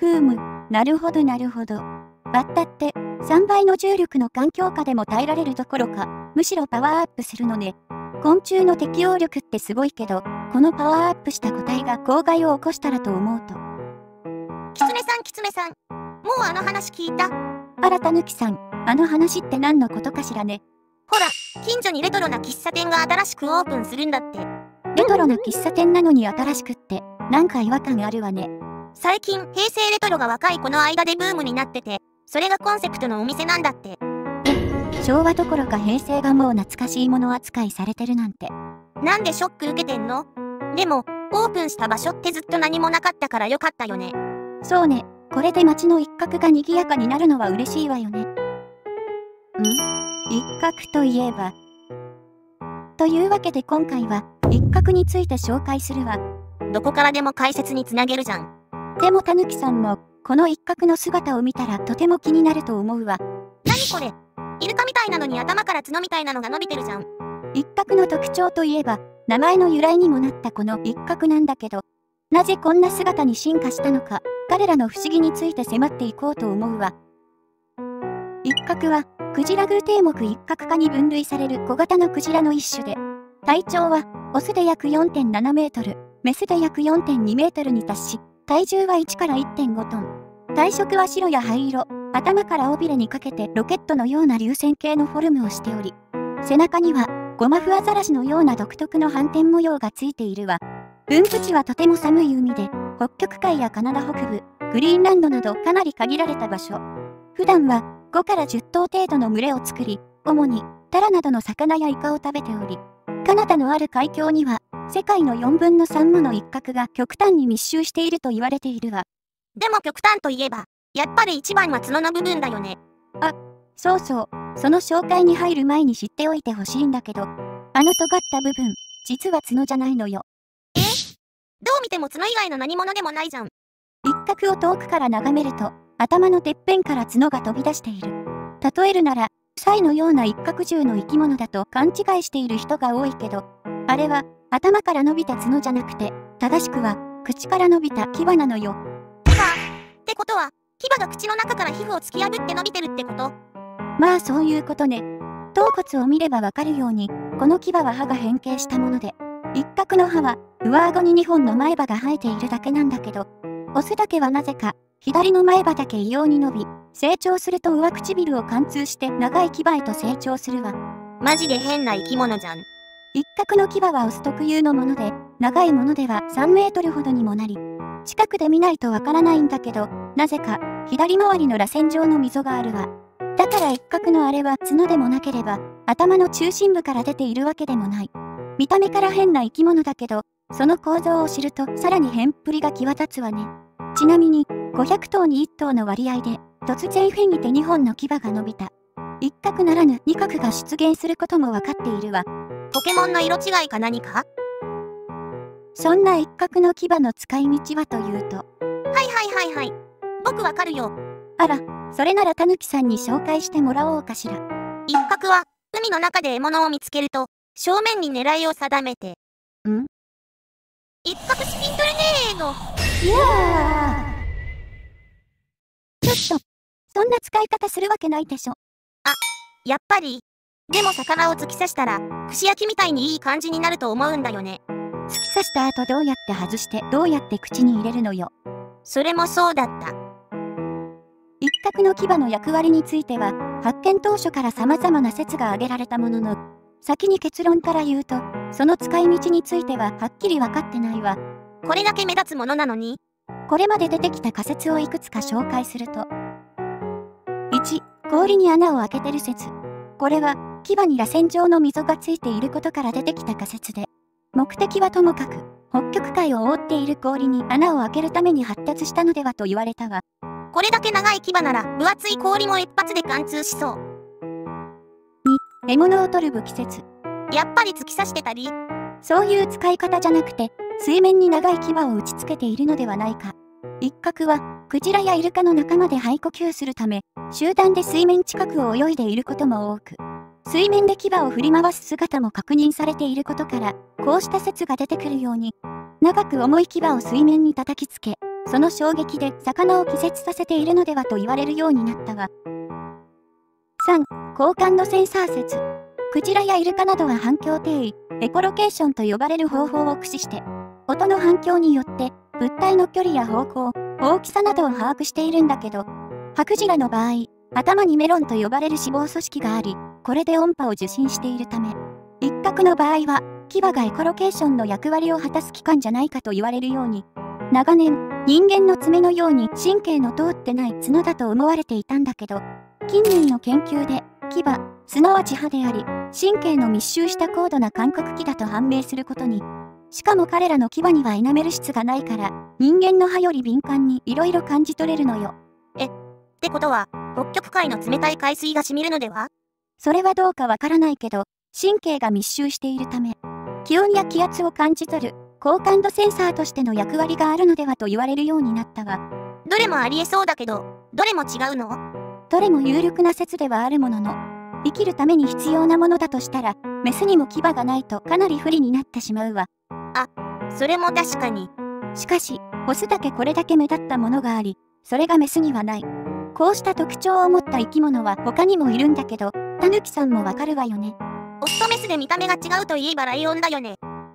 ふーむ、なるほどなるほど。バッタって3倍の重力の環境下でも耐えられるどころか、むしろパワーアップするのね。昆虫の適応力ってすごいけど、このパワーアップした個体が公害を起こしたらと思うと。キツネさんキツネさん。もうあの話聞いた新たぬきさん、あの話って何のことかしらね。ほら、近所にレトロな喫茶店が新しくオープンするんだって。レトロな喫茶店なのに新しくって、なんか違和感あるわね。最近、平成レトロが若い子の間でブームになってて、それがコンセプトのお店なんだって。昭和どころか平成がもう懐かしいもの扱いされてるなんて。なんでショック受けてんの？でも、オープンした場所ってずっと何もなかったからよかったよね。そうね、これで街の一角が賑やかになるのは嬉しいわよね。ん？一角といえば。というわけで今回は、一角について紹介するわ。どこからでも解説につなげるじゃん。でもたぬきさんも、この一角の姿を見たらとても気になると思うわ。なにこれ？イルカみたいなのに頭から角みたいなのが伸びてるじゃん。一角の特徴といえば、名前の由来にもなったこの一角なんだけど、なぜこんな姿に進化したのか、彼らの不思議について迫っていこうと思うわ。一角は、クジラ偶定目一角科に分類される小型のクジラの一種で、体長は、オスで約4.7メートル、メスで約4.2メートルに達し、体重は1から1.5トン。体色は白や灰色、頭から尾びれにかけてロケットのような流線形のフォルムをしており、背中にはゴマフアザラシのような独特の反転模様がついているわ。分布地はとても寒い海で、北極海やカナダ北部、グリーンランドなどかなり限られた場所。普段は5から10頭程度の群れを作り、主にタラなどの魚やイカを食べており、カナダのある海峡には世界の4分の3もの一角が極端に密集していると言われているわ。でも極端といえば、やっぱり一番は角の部分だよね。あ、そうそう。その紹介に入る前に知っておいてほしいんだけど、あの尖った部分、実は角じゃないのよ。え？どう見ても角以外の何者でもないじゃん。一角を遠くから眺めると、頭のてっぺんから角が飛び出している。例えるなら、サイのような一角獣の生き物だと勘違いしている人が多いけど、あれは頭から伸びた角じゃなくて、正しくは口から伸びた牙なのよ。ってことは、牙が口の中から皮膚を突き破って伸びてるってこと？まあそういうことね。頭骨を見ればわかるように、この牙は歯が変形したもので、一角の歯は上顎に2本の前歯が生えているだけなんだけど、オスだけはなぜか、左の前歯だけ異様に伸び、成長すると上唇を貫通して長い牙へと成長するわ。マジで変な生き物じゃん。一角の牙はオス特有のもので、長いものでは3メートルほどにもなり、近くで見ないとわからないんだけど、なぜか、左回りの螺旋状の溝があるわ。だから一角のあれは角でもなければ、頭の中心部から出ているわけでもない。見た目から変な生き物だけど、その構造を知るとさらに変っぷりが際立つわね。ちなみに、500頭に1頭の割合で、突然変異で2本の牙が伸びた。一角ならぬ二角が出現することもわかっているわ。ポケモンの色違いか何か？そんな一角の牙の使い道はというと。はいはいはいはい。僕わかるよ。あら、それならたぬきさんに紹介してもらおうかしら。一角は、海の中で獲物を見つけると、正面に狙いを定めて。ん？一角スピントルネードいやーちょっと、そんな使い方するわけないでしょ。あ、やっぱり。でも魚を突き刺したら、串焼きみたいにいい感じになると思うんだよね。突き刺した後どうやって外してどうやって口に入れるのよ。それもそうだった。一角の牙の役割については、発見当初から様々な説が挙げられたものの、先に結論から言うと、その使い道についてははっきり分かってないわ。これだけ目立つものなのに？これまで出てきた仮説をいくつか紹介すると。1、氷に穴を開けてる説。これは、牙に螺旋状の溝がついていることから出てきた仮説で、目的はともかく、北極海を覆っている氷に穴を開けるために発達したのではと言われたわ。これだけ長い牙なら、分厚い氷も一発で貫通しそう。2、獲物を取る武器説。やっぱり突き刺してたりそういう使い方じゃなくて、水面に長い牙を打ち付けているのではないか。一角は、クジラやイルカの仲間で肺呼吸するため、集団で水面近くを泳いでいることも多く、水面で牙を振り回す姿も確認されていることから、こうした説が出てくるように、長く重い牙を水面に叩きつけ、その衝撃で魚を気絶させているのではと言われるようになったわ。3、高感度センサー説。クジラやイルカなどは反響定位、エコロケーションと呼ばれる方法を駆使して、音の反響によって物体の距離や方向、大きさなどを把握しているんだけど、ハクジラの場合、頭にメロンと呼ばれる脂肪組織があり、これで音波を受信しているため、一角の場合は、牙がエコロケーションの役割を果たす器官じゃないかと言われるように、長年、人間の爪のように神経の通ってない角だと思われていたんだけど、近年の研究で、牙、すなわち歯であり、神経の密集した高度な感覚器だと判明することに、しかも彼らの牙にはエナメル質がないから、人間の歯より敏感に色々感じ取れるのよ。え、ってことは、北極海の冷たい海水が染みるのでは？それはどうかわからないけど、神経が密集しているため、気温や気圧を感じ取る、高感度センサーとしての役割があるのではと言われるようになったわ。どれもありえそうだけど、どれも違うの？どれも有力な説ではあるものの、生きるために必要なものだとしたら、メスにも牙がないとかなり不利になってしまうわ。あ、それも確かに。しかし、オスだけこれだけ目立ったものがあり、それがメスにはない。こうした特徴を持った生き物は他にもいるんだけど、タヌキさんもわかるわよね。オスとメスで見た目が違うといえばライオンだよね。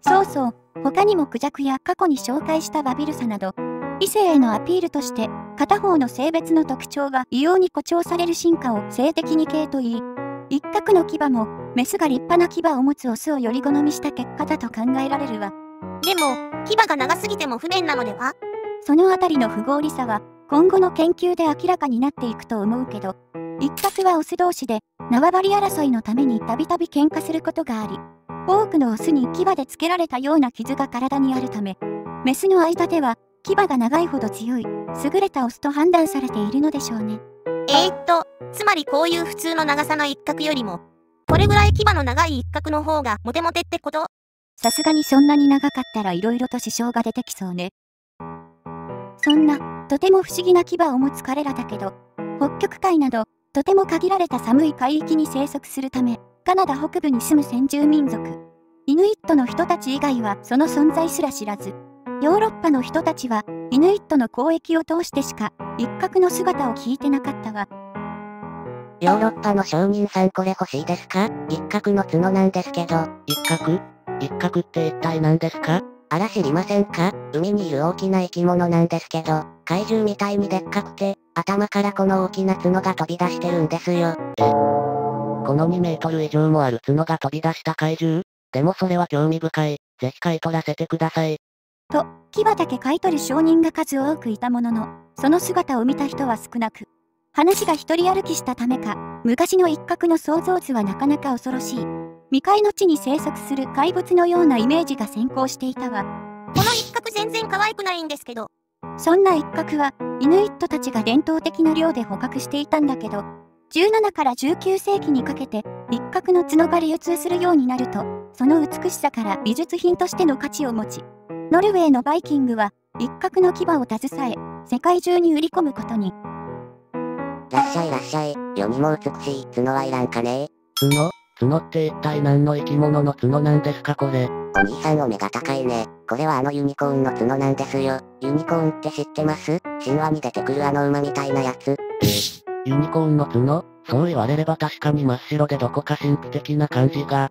そうそう、他にもクジャクや過去に紹介したバビルサなど、異性へのアピールとして、片方の性別の特徴が異様に誇張される進化を性的に系と言い、一角の牙も、メスが立派な牙を持つオスをより好みした結果だと考えられるわ。でも、牙が長すぎても不便なのでは？そのあたりの不合理さは、今後の研究で明らかになっていくと思うけど、一角はオス同士で縄張り争いのためにたびたび喧嘩することがあり、多くのオスに牙でつけられたような傷が体にあるため、メスの間では牙が長いほど強い、優れたオスと判断されているのでしょうね。えー、っと、つまりこういう普通の長さの一角よりも、これぐらい牙の長い一角の方がモテモテってこと？さすがにそんなに長かったら色々と支障が出てきそうね。そんな、とても不思議な牙を持つ彼らだけど、北極海など、とても限られた寒い海域に生息するため、カナダ北部に住む先住民族、イヌイットの人たち以外はその存在すら知らず、ヨーロッパの人たちは、イヌイットの交易を通してしか、一角の姿を聞いてなかったわ。ヨーロッパの商人さんこれ欲しいですか？一角の角なんですけど。一角？一角って一体何ですか？あら知りませんか？海にいる大きな生き物なんですけど、怪獣みたいにでっかくて、頭からこの大きな角が飛び出してるんですよ。えこの2メートル以上もある角が飛び出した怪獣？でもそれは興味深い。ぜひ買い取らせてください。と、牙だけ買い取る商人が数多くいたものの、その姿を見た人は少なく、話が一人歩きしたためか、昔の一角の想像図はなかなか恐ろしい。未開の地に生息する怪物のようなイメージが先行していたわ。この一角全然可愛くないんですけど。そんな一角は、イヌイットたちが伝統的な量で捕獲していたんだけど、17から19世紀にかけて、一角の角が流通するようになると、その美しさから美術品としての価値を持ち、ノルウェーのバイキングは、一角の牙を携え、世界中に売り込むことに。らっしゃいらっしゃい、世にも美しい角はいらんかね角？角って一体何の生き物の角なんですかこれ。お兄さんお目が高いね。これはあのユニコーンの角なんですよ。ユニコーンって知ってます神話に出てくるあの馬みたいなやつ。ユニコーンの角そう言われれば確かに真っ白でどこか神秘的な感じが。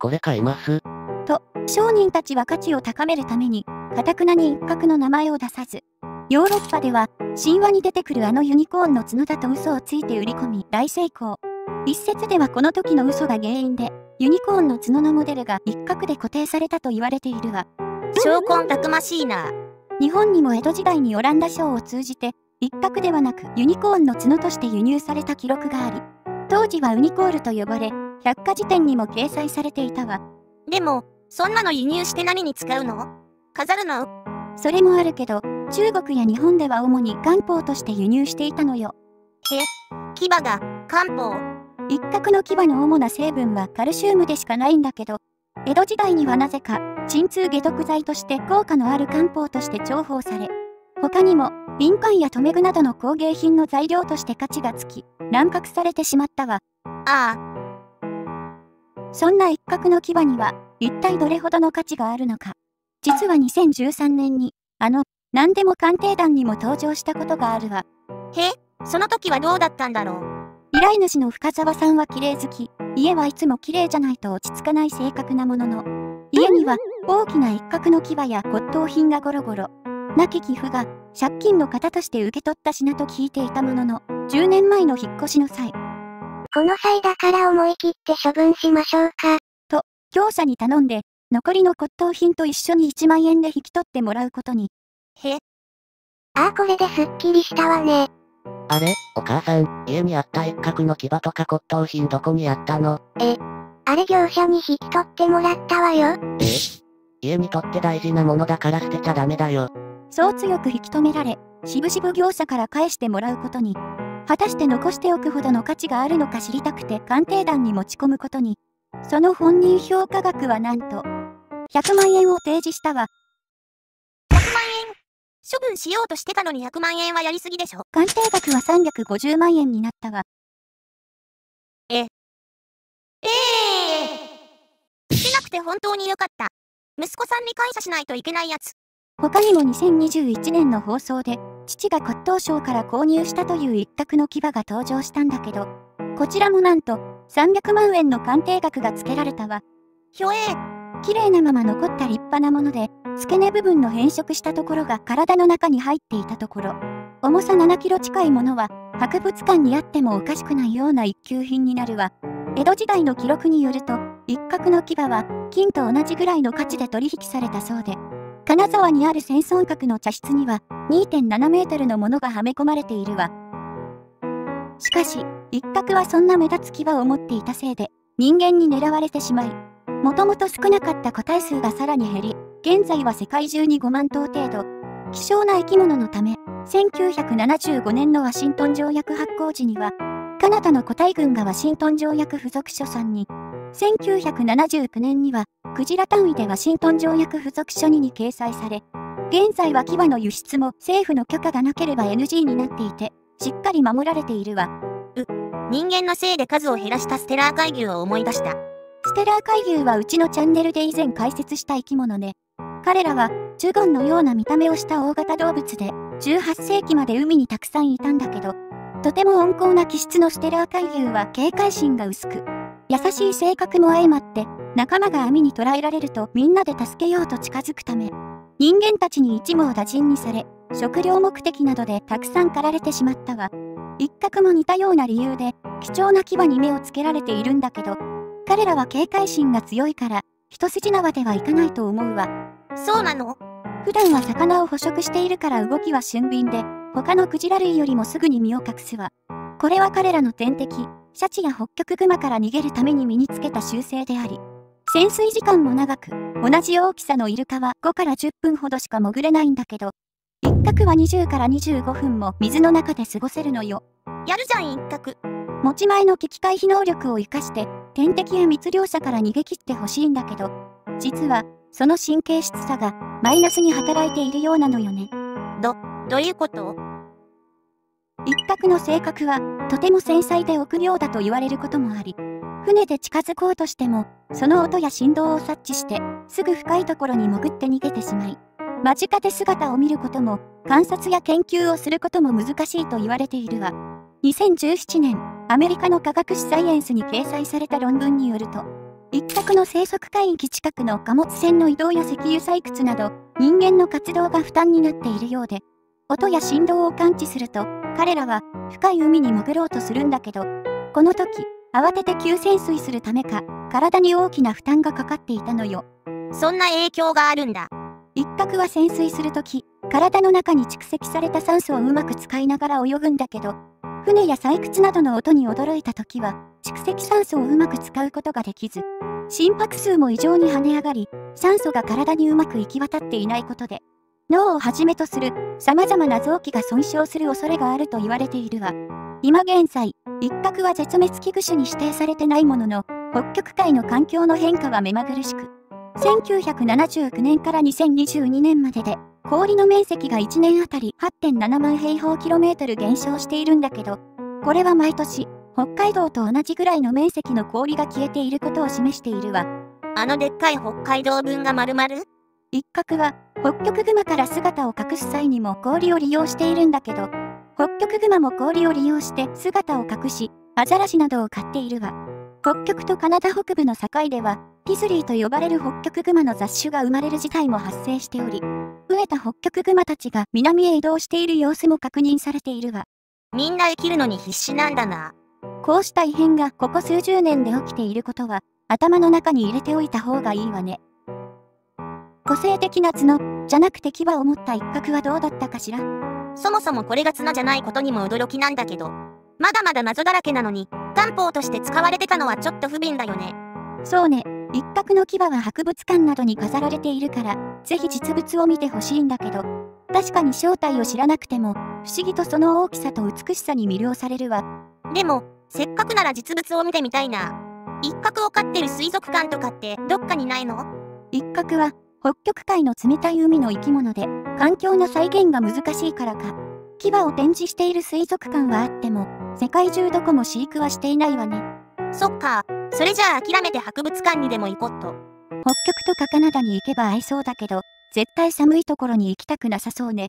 これ買います。と、商人たちは価値を高めるために、かたくなに一角の名前を出さず、ヨーロッパでは、神話に出てくるあのユニコーンの角だと嘘をついて売り込み、大成功。一説ではこの時の嘘が原因で、ユニコーンの角のモデルが一角で固定されたと言われているわ。証拠たくましいな。日本にも江戸時代にオランダ商を通じて、一角ではなくユニコーンの角として輸入された記録があり、当時はウニコールと呼ばれ、百科事典にも掲載されていたわ。でも、そんなの輸入して何に使うの？飾るの？それもあるけど、中国や日本では主に漢方として輸入していたのよ。へ、牙が漢方。一角の牙の主な成分はカルシウムでしかないんだけど、江戸時代にはなぜか、鎮痛解毒剤として効果のある漢方として重宝され、他にも、印鑑や留め具などの工芸品の材料として価値がつき、乱獲されてしまったわ。ああ。そんな一角の牙には、一体どれほどの価値があるのか。実は2013年に、あの、何でも鑑定団にも登場したことがあるわ。へその時はどうだったんだろう。依頼主の深沢さんは綺麗好き、家はいつも綺麗じゃないと落ち着かない性格なものの、家には大きな一角の牙や骨董品がゴロゴロ。亡き寄付が借金の方として受け取った品と聞いていたものの、10年前の引っ越しの際、この際だから思い切って処分しましょうか。業者に頼んで、残りの骨董品と一緒に1万円で引き取ってもらうことに。へああこれですっきりしたわね。あれ、お母さん、家にあった一角の牙とか骨董品どこにあったの？あれ業者に引き取ってもらったわよ。え？家にとって大事なものだから捨てちゃダメだよ。そう強く引き止められ、しぶしぶ業者から返してもらうことに。果たして残しておくほどの価値があるのか知りたくて鑑定団に持ち込むことに。その本人評価額はなんと、100万円を提示したわ。100万円。処分しようとしてたのに100万円はやりすぎでしょ？鑑定額は350万円になったわ。ええしなくて本当によかった。息子さんに感謝しないといけないやつ。他にも2021年の放送で、父が骨董商から購入したという一角の牙が登場したんだけど、こちらもなんと、300万円の鑑定額が付けられたわ。ひょえ綺麗なまま残った立派なもので、付け根部分の変色したところが体の中に入っていたところ、重さ7キロ近いものは、博物館にあってもおかしくないような一級品になるわ。江戸時代の記録によると、一角の牙は、金と同じぐらいの価値で取引されたそうで、金沢にある戦争閣の茶室には、2.7メートルのものがはめ込まれているわ。しかし、一角はそんな目立つ牙を持っていたせいで、人間に狙われてしまい、もともと少なかった個体数がさらに減り、現在は世界中に5万頭程度。希少な生き物のため、1975年のワシントン条約発行時には、カナダの個体群がワシントン条約付属書さんに、1979年には、クジラ単位でワシントン条約付属書2に掲載され、現在は牙の輸出も政府の許可がなければ NG になっていて、しっかり守られているわ。人間のせいで数を減らしたステラー海牛を思い出した。ステラー海牛はうちのチャンネルで以前解説した生き物で、彼らはジュゴンのような見た目をした大型動物で、18世紀まで海にたくさんいたんだけど、とても温厚な気質のステラー海牛は警戒心が薄く、優しい性格も相まって、仲間が網に捕らえられるとみんなで助けようと近づくため、人間たちに一網打尽にされ、食料目的などでたくさん狩られてしまったわ。一角も似たような理由で、貴重な牙に目をつけられているんだけど、彼らは警戒心が強いから、一筋縄ではいかないと思うわ。そうなの？普段は魚を捕食しているから動きは俊敏で、他のクジラ類よりもすぐに身を隠すわ。これは彼らの天敵、シャチやホッキョクグマから逃げるために身につけた習性であり、潜水時間も長く、同じ大きさのイルカは5から10分ほどしか潜れないんだけど、一角は20から25分も水の中で過ごせるのよ。やるじゃん一角。持ち前の危機回避能力を活かして、天敵や密漁者から逃げ切ってほしいんだけど、実は、その神経質さが、マイナスに働いているようなのよね。どういうこと？一角の性格は、とても繊細で臆病だと言われることもあり、船で近づこうとしても、その音や振動を察知して、すぐ深いところに潜って逃げてしまい、間近で姿を見ることも、観察や研究をすることも難しいと言われているわ。2017年、アメリカの科学誌サイエンスに掲載された論文によると、一角の生息海域近くの貨物船の移動や石油採掘など、人間の活動が負担になっているようで、音や振動を感知すると、彼らは深い海に潜ろうとするんだけど、この時、慌てて急潜水するためか、体に大きな負担がかかっていたのよ。そんな影響があるんだ。一角は潜水するとき、体の中に蓄積された酸素をうまく使いながら泳ぐんだけど、船や採掘などの音に驚いたときは、蓄積酸素をうまく使うことができず、心拍数も異常に跳ね上がり、酸素が体にうまく行き渡っていないことで、脳をはじめとする様々な臓器が損傷する恐れがあると言われているわ。今現在、一角は絶滅危惧種に指定されてないものの、北極海の環境の変化は目まぐるしく、1979年から2022年までで、氷の面積が1年あたり8.7万平方キロメートル減少しているんだけど、これは毎年、北海道と同じぐらいの面積の氷が消えていることを示しているわ。あのでっかい北海道分が丸々？一角は、北極熊から姿を隠す際にも氷を利用しているんだけど、北極熊も氷を利用して姿を隠し、アザラシなどを飼っているわ。北極とカナダ北部の境では、ピズリーと呼ばれる北極熊の雑種が生まれる事態も発生しており、飢えた北極熊たちが南へ移動している様子も確認されているわ。みんな生きるのに必死なんだな。こうした異変がここ数十年で起きていることは、頭の中に入れておいた方がいいわね。個性的な角、じゃなくて牙を持った一角はどうだったかしらそもそもこれが角じゃないことにも驚きなんだけど、まだまだ謎だらけなのに、漢方として使われてたのはちょっと不憫だよね。そうね、一角の牙は博物館などに飾られているから、ぜひ実物を見てほしいんだけど、確かに正体を知らなくても、不思議とその大きさと美しさに魅了されるわ。でも、せっかくなら実物を見てみたいな。一角を飼ってる水族館とかってどっかにないの？一角は、北極海の冷たい海の生き物で、環境の再現が難しいからか。牙を展示している水族館はあっても、世界中どこも飼育はしていないわね。そっか、それじゃあ諦めて博物館にでも行こっと。北極とかカナダに行けば合いそうだけど、絶対寒いところに行きたくなさそうね。